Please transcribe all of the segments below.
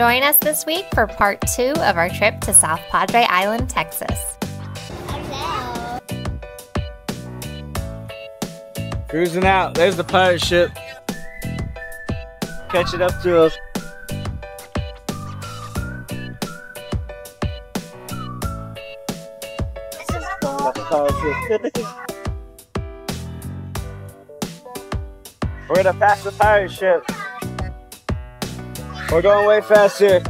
Join us this week for part two of our trip to South Padre Island, Texas. Cruising out. There's the pirate ship. Catching up to us. We're gonna pass the pirate ship. We're going way faster.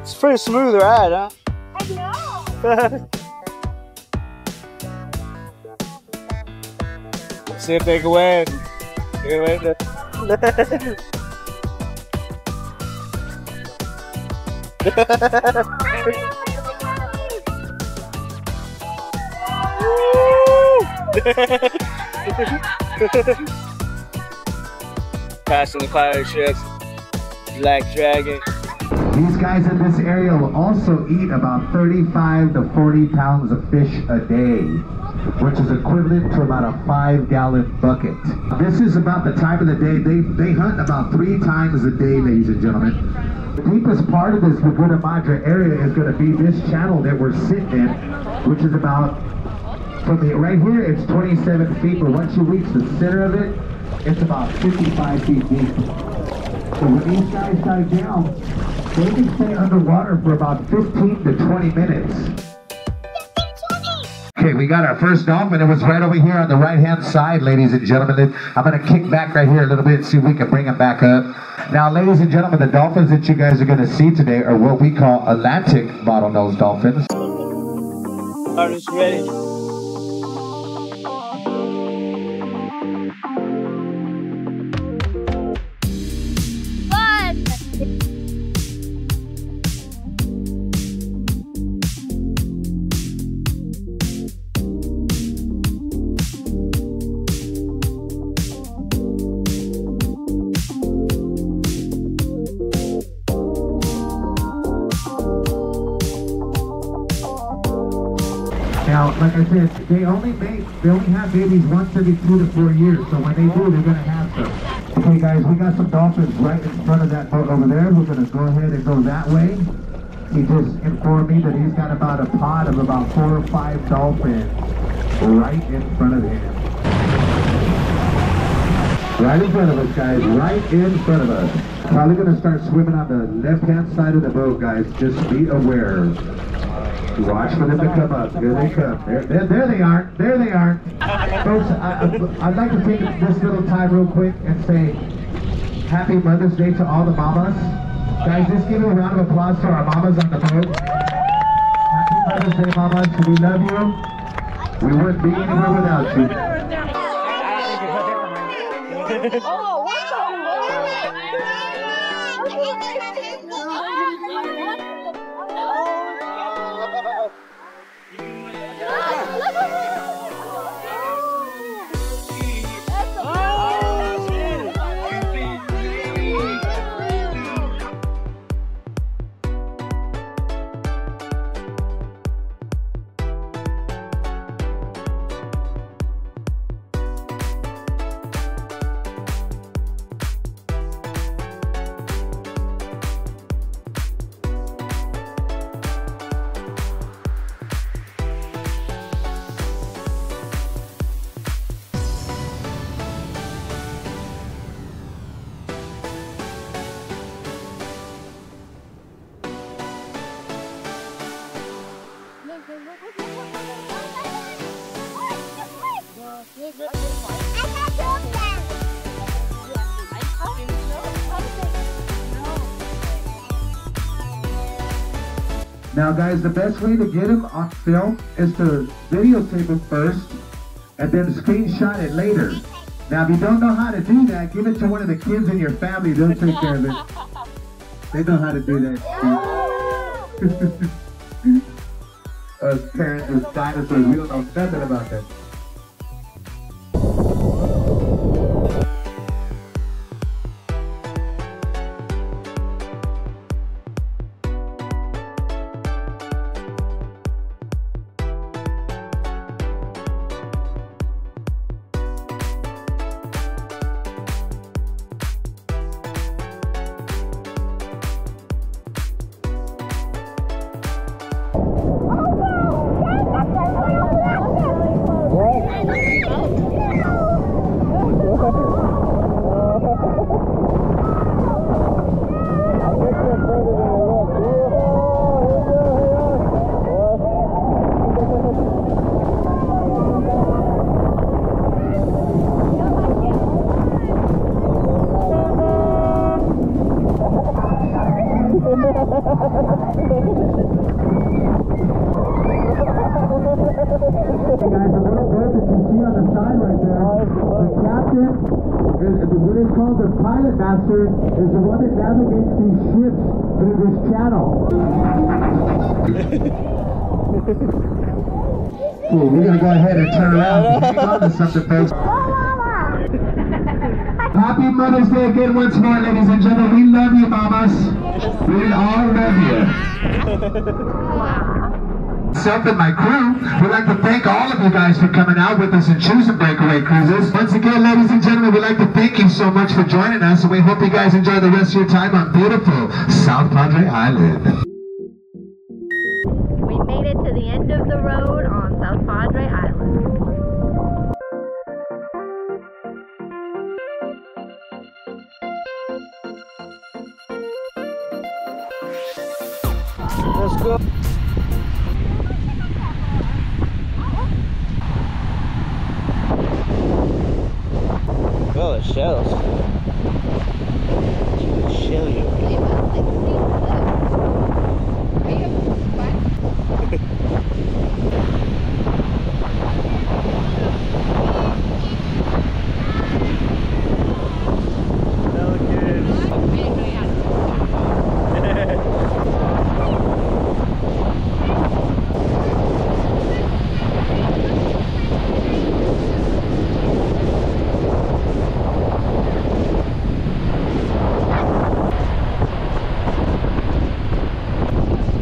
it's a pretty smooth ride, huh? I know. See if they can win. They can win. Passing the pirate ships. Black Dragon. These guys in this area will also eat about 35 to 40 pounds of fish a day, which is equivalent to about a five gallon bucket. This is about the time of the day. They, they hunt about three times a day, ladies and gentlemen. The deepest part of this Laguna Madre area is going to be this channel that we're sitting in, which is about, from the, right here, it's 27 feet, but once you reach the center of it, it's about 55 feet deep. So when these guys dive down, they can stay underwater for about 15 to 20 minutes. Okay, we got our first dolphin. It was right over here on the right-hand side, ladies and gentlemen. I'm going to kick back right here a little bit and see if we can bring him back up. Now, ladies and gentlemen, the dolphins that you guys are going to see today are what we call Atlantic bottlenose dolphins. Artists ready? I said, they only make, they only have babies once every two to four years. So when they do, they're going to have some. Okay, guys, we got some dolphins right in front of that boat over there. We're going to go ahead and go that way. He just informed me that he's got about a pod of about four or five dolphins right in front of him. Right in front of us, guys. Right in front of us. Probably going to start swimming on the left-hand side of the boat, guys. Just be aware. Watch for them to come up. Here they come. There, there, there they are. There they are. Folks, I, I- I'd like to take this little time real quick and say Happy Mother's Day to all the mamas. Guys, just give a round of applause to our mamas on the boat. Happy Mother's Day, mamas. We love you. We wouldn't be anywhere without you. Oh, what Now, guys, the best way to get him on film is to videotape him first and then screenshot it later. Now, if you don't know how to do that, give it to one of the kids in your family. They'll take care of it. They know how to do that. Us parents, as dinosaurs, we don't know nothing about that. Guys, the little boat that you see on the side right there, the captain, is, what is called the pilot master, is the one that navigates these ships through this channel. We're gonna go ahead and turn around and on to something, folks. Happy Mother's Day again once more, ladies and gentlemen. We love you, mamas. We all love you. Myself and my crew would like to thank all of you guys for coming out with us and choosing Breakaway Cruises. Once again, ladies and gentlemen, we'd like to thank you so much for joining us, and we hope you guys enjoy the rest of your time on beautiful South Padre Island. We made it to the end of the road on South Padre Island. Let's go. The shells. Shell you.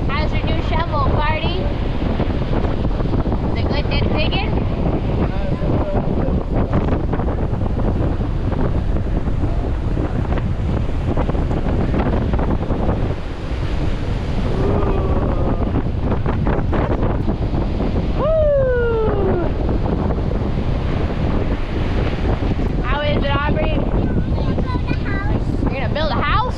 How's your new shovel, Cardi? Is it good at digging? How is it, Aubrey? You're gonna build a house?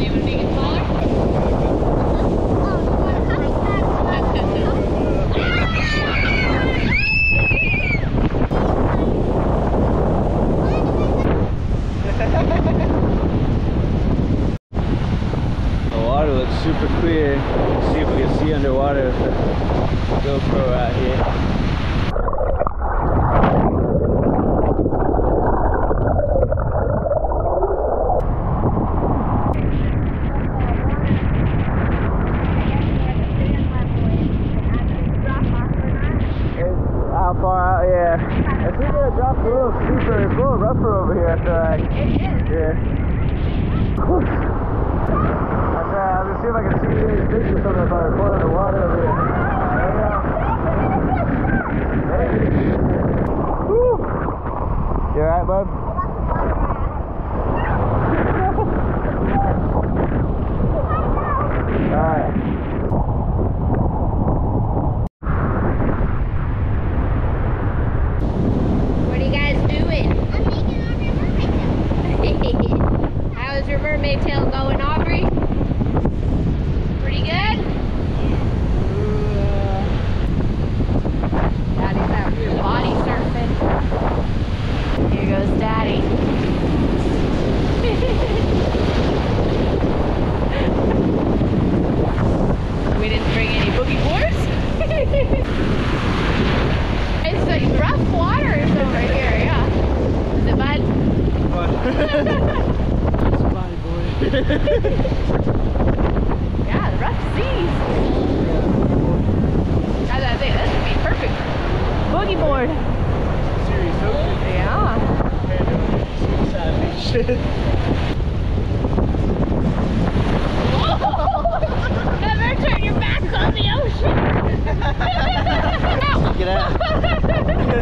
Even make it taller? The water looks super clear. Let's see if we can see underwater with the GoPro out here. It's how far out? Yeah. I think it drops a little steeper. It's a little rougher over here. I feel like. It is. Yeah. Whew. That's right. I'm gonna see if I can see any pictures of it if I record underwater over here. There we go. Hey. Whew. You alright, bud? Alright. What are you guys doing? How is your mermaid tail going, Aubrey? Pretty good? Daddy's out here body surfing. Goes Daddy.